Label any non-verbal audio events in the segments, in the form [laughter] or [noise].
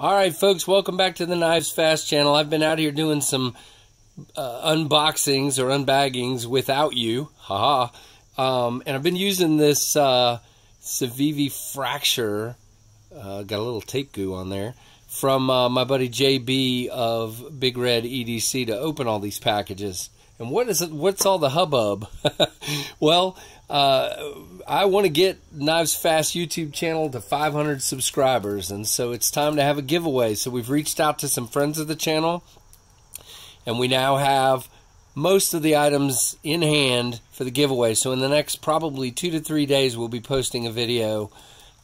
All right, folks, welcome back to the Knives Fast channel. I've been out here doing some uh, unboxings or unbaggings without you, haha. Um, and I've been using this uh, Civivi Fracture, uh, got a little tape goo on there, from uh, my buddy JB of Big Red EDC to open all these packages. And what is it? What's all the hubbub? [laughs] well, uh, I want to get Knives Fast YouTube channel to 500 subscribers, and so it's time to have a giveaway. So we've reached out to some friends of the channel, and we now have most of the items in hand for the giveaway. So in the next probably two to three days, we'll be posting a video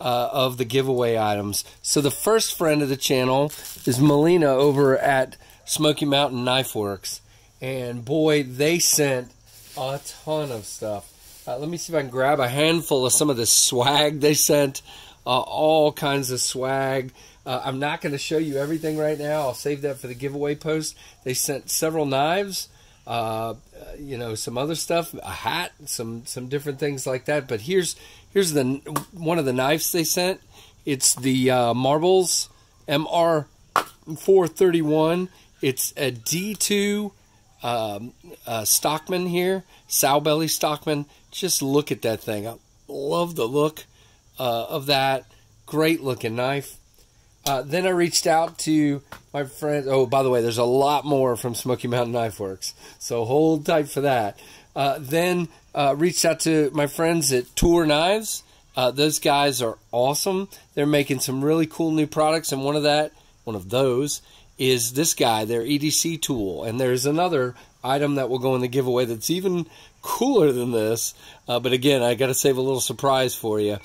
uh, of the giveaway items. So the first friend of the channel is Melina over at Smoky Mountain Knife Works and boy, they sent a ton of stuff. Uh, let me see if I can grab a handful of some of the swag they sent. Uh, all kinds of swag. Uh, I'm not going to show you everything right now. I'll save that for the giveaway post. They sent several knives, uh, you know, some other stuff, a hat, some some different things like that. But here's here's the one of the knives they sent. It's the uh, Marbles MR 431. It's a D2 um, uh, Stockman here, sow belly Stockman. Just look at that thing. I love the look uh, of that. Great looking knife. Uh, then I reached out to my friend. Oh, by the way, there's a lot more from Smoky Mountain Knife Works, so hold tight for that. Uh, then uh, reached out to my friends at Toor Knives. Uh, those guys are awesome. They're making some really cool new products, and one of that, one of those, is this guy, their EDC tool. And there's another item that will go in the giveaway that's even cooler than this. Uh, but again, I got to save a little surprise for you.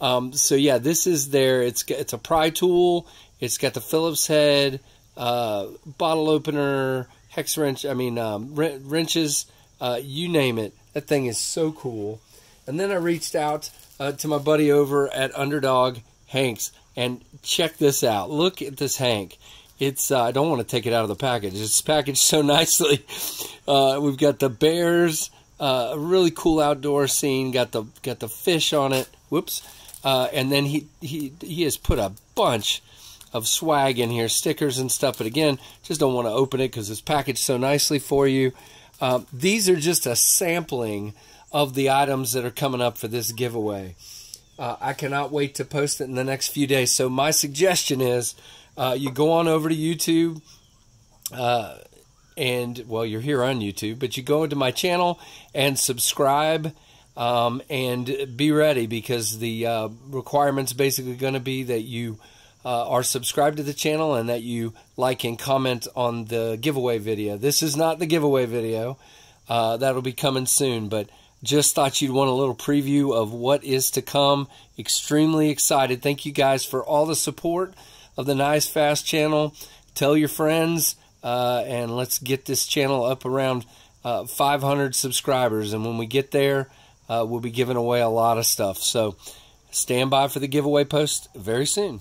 Um, so yeah, this is their, it's, it's a pry tool. It's got the Phillips head, uh, bottle opener, hex wrench, I mean, um, wrenches, uh, you name it. That thing is so cool. And then I reached out uh, to my buddy over at Underdog Hanks and check this out. Look at this Hank. It's uh, I don't want to take it out of the package. It's packaged so [laughs] nicely. Uh, we've got the bears, uh, a really cool outdoor scene. Got the got the fish on it. Whoops. Uh, and then he he he has put a bunch of swag in here, stickers and stuff. But again, just don't want to open it because it's packaged so nicely for you. Uh, these are just a sampling of the items that are coming up for this giveaway. Uh, I cannot wait to post it in the next few days. So my suggestion is uh, you go on over to YouTube, uh, and well, you're here on YouTube, but you go into my channel and subscribe. Um, and be ready because the uh, requirement's basically going to be that you uh, are subscribed to the channel and that you like and comment on the giveaway video. This is not the giveaway video. Uh, that'll be coming soon, but just thought you'd want a little preview of what is to come. Extremely excited. Thank you guys for all the support of the Knives Fast channel. Tell your friends, uh, and let's get this channel up around uh, 500 subscribers. And when we get there, uh, we'll be giving away a lot of stuff. So stand by for the giveaway post very soon.